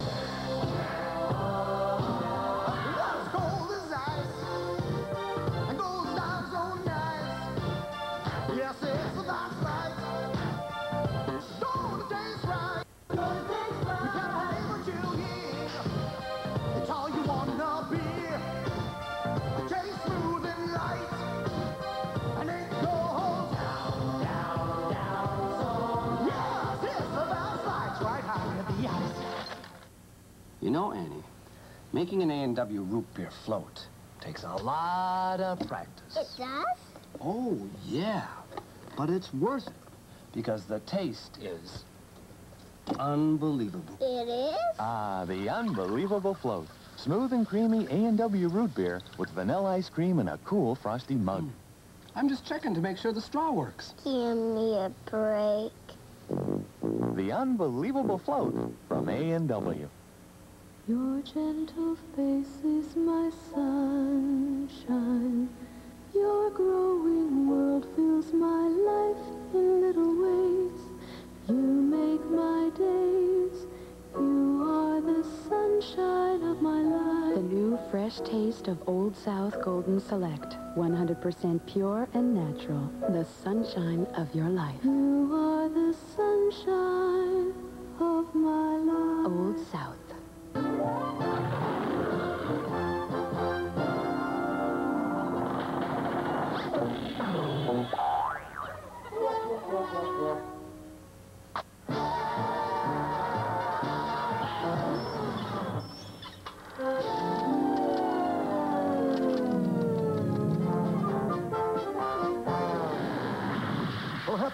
You know, Annie, making an A&W root beer float takes a lot of practice. It does? Oh, yeah. But it's worth it because the taste is unbelievable. It is? Ah, the unbelievable float. Smooth and creamy A&W root beer with vanilla ice cream in a cool frosty mug. Mm. I'm just checking to make sure the straw works. Give me a break. The unbelievable float from A&W. Your gentle face is my sunshine. Your growing world fills my life in little ways. You make my days. You are the sunshine of my life. The new fresh taste of Old South Golden Select. 100% pure and natural. The sunshine of your life. You are the sunshine of my life. Old South.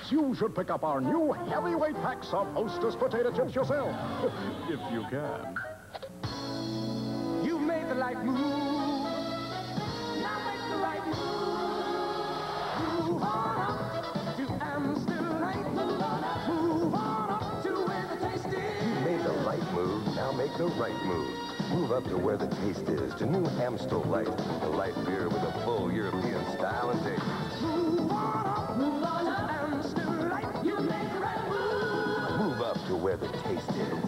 Perhaps you should pick up our new heavyweight packs of Hostess potato chips yourself, if you can. You made the right move. Now make the right move. Move on up to Amstel Light. Move on up to where the taste is. You made the right move. Now make the right move. Move up to where the taste is to new Amstel Light, the light beer with a full European style and taste. Move on up, move where the taste is.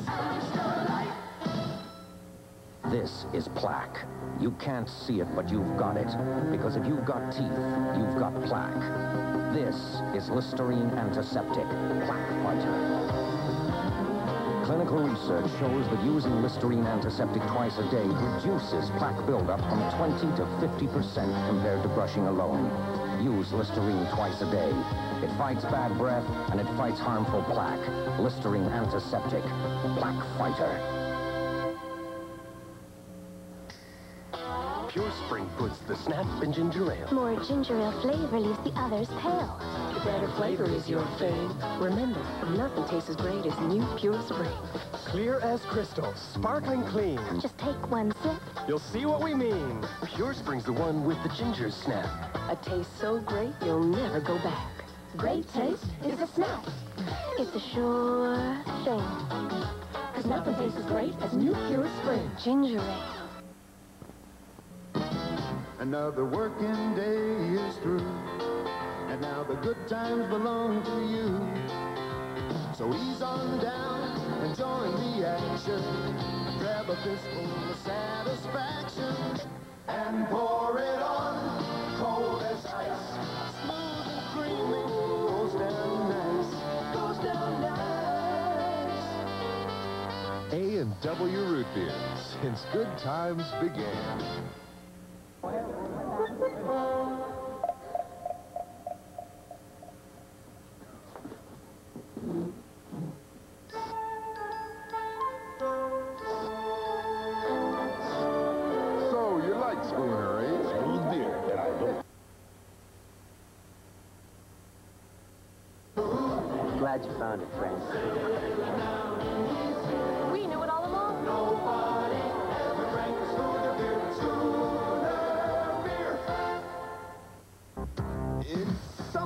This is plaque. You can't see it, but you've got it. Because if you've got teeth, you've got plaque. This is Listerine Antiseptic Plaque Fighter. Clinical research shows that using Listerine Antiseptic twice a day reduces plaque buildup from 20 to 50% compared to brushing alone. Use Listerine twice a day. It fights bad breath and it fights harmful plaque. Listerine Antiseptic Plaque Fighter. Pure Spring puts the snap in ginger ale. More ginger ale flavor leaves the others pale. The better flavor is your thing. Remember, nothing tastes as great as new Pure Spring. Clear as crystal, sparkling clean. Just take one sip. You'll see what we mean. Pure Spring's the one with the ginger snap. A taste so great, you'll never go back. Great taste is a snap. It's a sure thing. Because nothing tastes as great as new Pure Spring ginger ale. Another working day is through, and now the good times belong to you. So ease on down and join the action. Grab a fistful of satisfaction and pour it on, cold as ice. A and W root beer since good times began.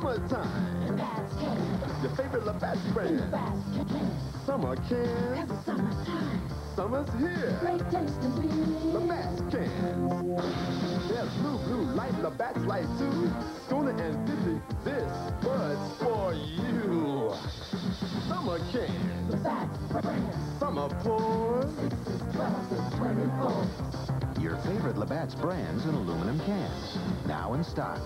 Summertime. Your favorite Labatt's brand. Summer can. Summer's here. Labatt's can. There's blue, blue, light, Labatt's light too. Schooner and Fizzy, this 24. Your favorite Labatt's brands in aluminum cans, now in stock.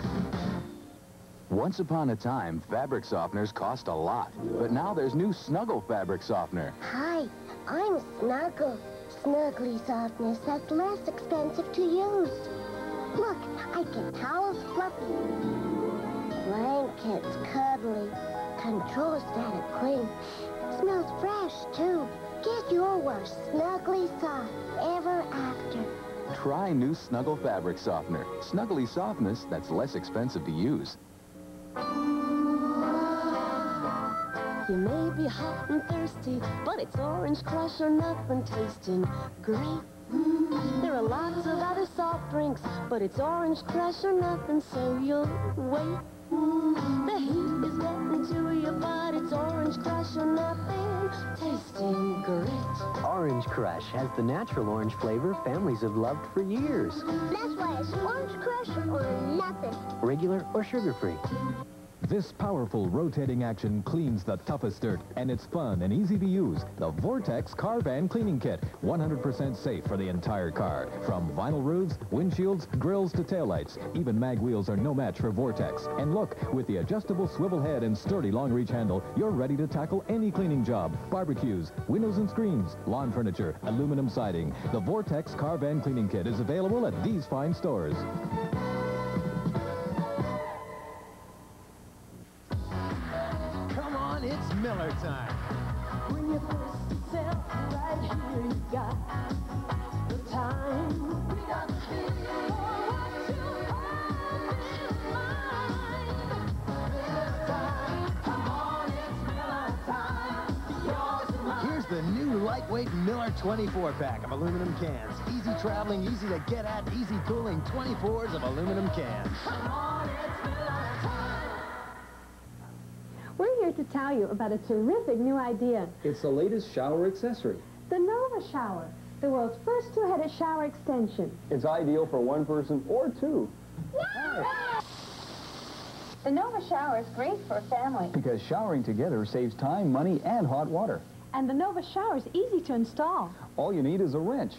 Once upon a time, fabric softeners cost a lot, but now there's new Snuggle Fabric Softener. Hi, I'm Snuggle. Snuggly softness that's less expensive to use. Look, I get towels fluffy, blankets cuddly, controls static clean, smells fresh, too. Get your worst snuggly soft ever after. Try new Snuggle fabric softener. Snuggly softness that's less expensive to use. You may be hot and thirsty, but it's orange crush or nothing tasting great. There are lots of other soft drinks, but it's orange crush or nothing, so you'll wait. The heat is getting to you, but it's orange crush or nothing, tasting great. Orange Crush has the natural orange flavor families have loved for years. That's why it's orange crush or nothing. Regular or sugar-free. This powerful rotating action cleans the toughest dirt, and it's fun and easy to use. The Vortex Car Van Cleaning Kit, 100% safe for the entire car. From vinyl roofs, windshields, grills to taillights, even mag wheels are no match for Vortex. And look, with the adjustable swivel head and sturdy long-reach handle, you're ready to tackle any cleaning job. Barbecues, windows and screens, lawn furniture, aluminum siding. The Vortex Car Van Cleaning Kit is available at these fine stores. Miller time. When you yourself right here, you got the time. We got the feeling for what you have in mind. Miller time. Come on, it's Miller time. Yours and mine. Here's the new lightweight Miller 24 pack of aluminum cans. Easy traveling, easy to get at, easy cooling 24s of aluminum cans. To tell you about a terrific new idea, It's the latest shower accessory. the Nova Shower, the world's first two-headed shower extension. It's ideal for one person or two. The Nova Shower is great for a family, Because showering together saves time, money, and hot water. and the Nova Shower is easy to install. All you need is a wrench.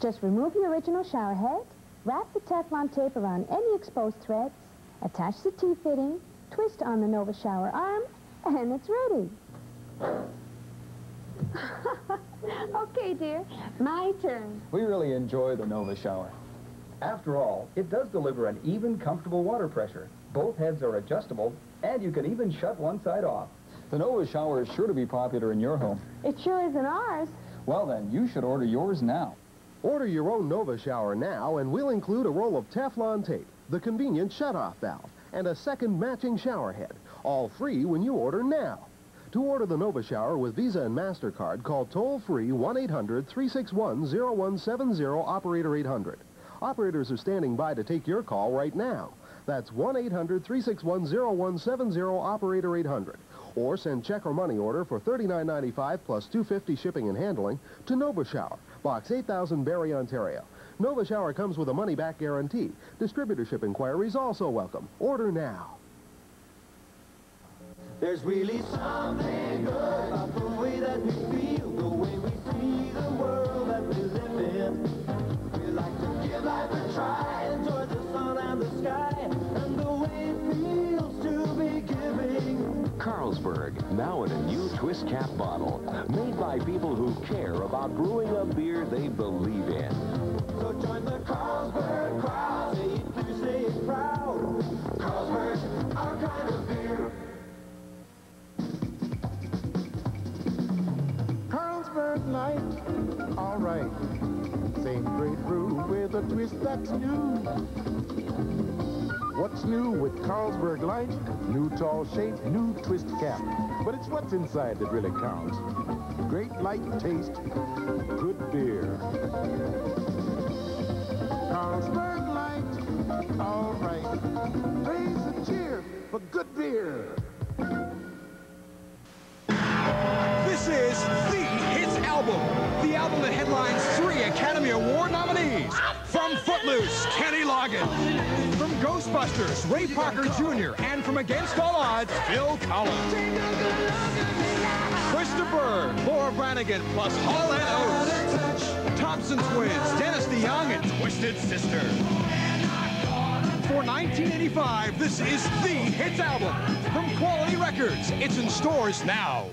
Just remove the original shower head, wrap the Teflon tape around any exposed threads, attach the T-fitting, twist on the Nova Shower arm, and it's ready. okay, dear, my turn. We really enjoy the Nova shower. After all, it does deliver an even, comfortable water pressure. Both heads are adjustable, and you can even shut one side off. The Nova shower is sure to be popular in your home. It sure is in ours. Well then, you should order yours now. Order your own Nova shower now, and we'll include a roll of Teflon tape, the convenient shut-off valve, and a second matching shower head, all free when you order now. To order the Nova shower with Visa and MasterCard, call toll-free 1-800-361-0170, operator 800. Operators are standing by to take your call right now. That's 1-800-361-0170, operator 800. Or send check or money order for $39.95 plus $250 shipping and handling to Nova Shower, Box 8000, Barrie, Ontario. Nova Shower comes with a money-back guarantee. Distributorship inquiries also welcome. Order now. There's really something good about the way that we feel, the way we see the world that we live in. We like to give life a try, enjoy the sun and the sky, and the way it feels to be giving. Carlsberg, now in a new twist cap bottle, made by people who care about brewing a beer they believe in. So join the Carlsberg crowd, Carlsberg Light, all right. Same great brew with a twist that's new. What's new with Carlsberg Light? New tall shape, new twist cap. But it's what's inside that really counts. Great light taste, good beer. Carlsberg Light, all right. Raise a cheer for good beer. This is the Hits album. The album that headlines three Academy Award nominees. From Footloose, Kenny Loggins. From Ghostbusters, Ray Parker Jr. And from Against All Odds, Phil Collins. Christopher, Laura Branigan, plus Hall and Oates. Thompson Twins, Dennis DeYoung, and Twisted Sister. For 1985, this is the hits album from Quality Records. It's in stores now.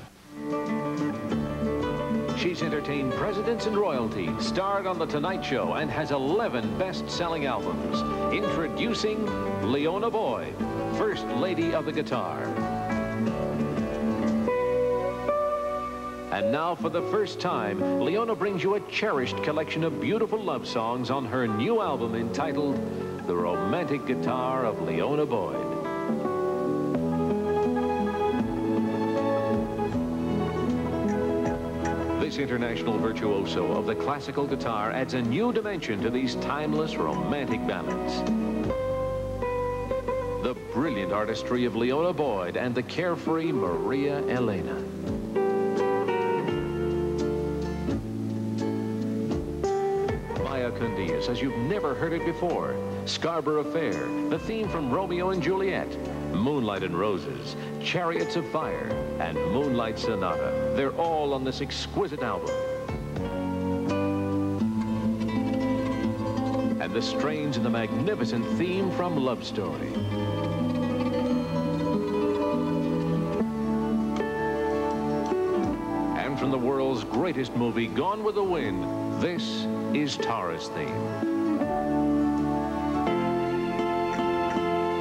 She's entertained presidents and royalty, starred on The Tonight Show, and has 11 best-selling albums. Introducing Liona Boyd, First Lady of the Guitar. And now, for the first time, Leona brings you a cherished collection of beautiful love songs on her new album entitled The Romantic Guitar of Liona Boyd. This international virtuoso of the classical guitar adds a new dimension to these timeless romantic ballads. The brilliant artistry of Liona Boyd and the carefree Maria Elena. As you've never heard it before. Scarborough Fair, the theme from Romeo and Juliet, Moonlight and Roses, Chariots of Fire, and Moonlight Sonata. They're all on this exquisite album. And the strains in the magnificent theme from Love Story. And from the world's greatest movie, Gone with the Wind, this is Tara's theme.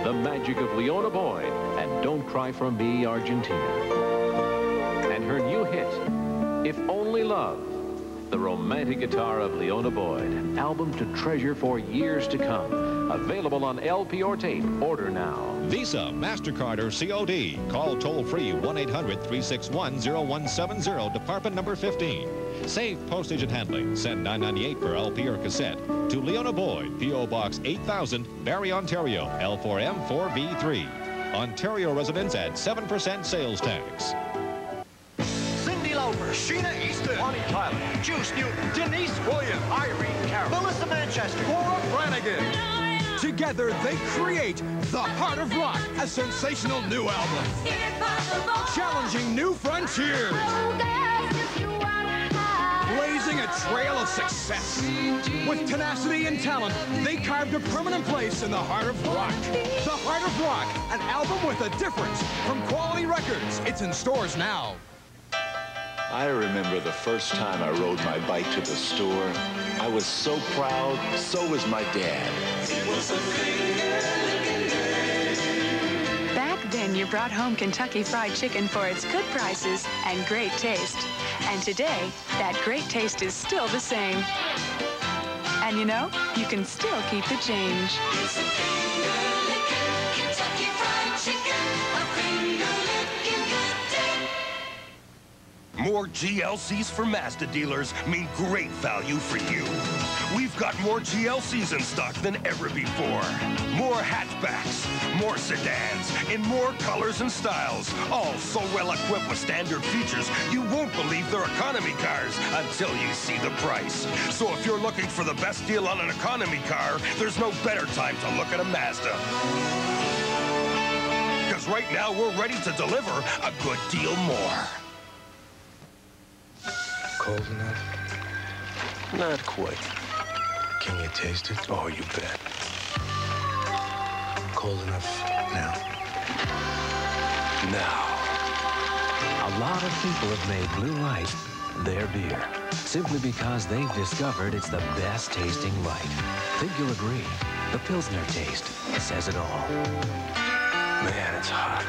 The magic of Liona Boyd and Don't Cry for Me, Argentina. And her new hit, If Only Love, the romantic guitar of Liona Boyd, an album to treasure for years to come. Available on LP or tape. Order now. Visa, MasterCard, or COD. Call toll-free 1-800-361-0170, department number 15. Save postage and handling. Send 998 for LP or cassette to Liona Boyd, P.O. Box 8000, Barrie, Ontario, L4M4V3. Ontario residents add 7% sales tax. Cyndi Lauper, Sheena Easton, Bonnie Tyler, Juice Newton, Deniece Williams, Irene Cara, Melissa Manchester, Laura Branigan. Together, they create The Heart of Rock, a sensational new album. Challenging new frontiers. Trail of success. With tenacity and talent, they carved a permanent place in the heart of rock. The Heart of Rock, an album with a difference. From Quality Records, it's in stores now. I remember the first time I rode my bike to the store. I was so proud, so was my dad. It was a finger-licking You brought home Kentucky Fried Chicken for its good prices and great taste. And today, that great taste is still the same. And you know, you can still keep the change. More GLCs for Mazda dealers mean great value for you. We've got more GLCs in stock than ever before. More hatchbacks, more sedans, in more colors and styles. All so well equipped with standard features, you won't believe they're economy cars until you see the price. So if you're looking for the best deal on an economy car, there's no better time to look at a Mazda. Because right now we're ready to deliver a good deal more. Cold enough? Not quite. Can you taste it? Oh, you bet. Cold enough now. Now. A lot of people have made Blue Light their beer simply because they've discovered it's the best tasting light. Think you'll agree. The Pilsner taste says it all. Man, it's hot.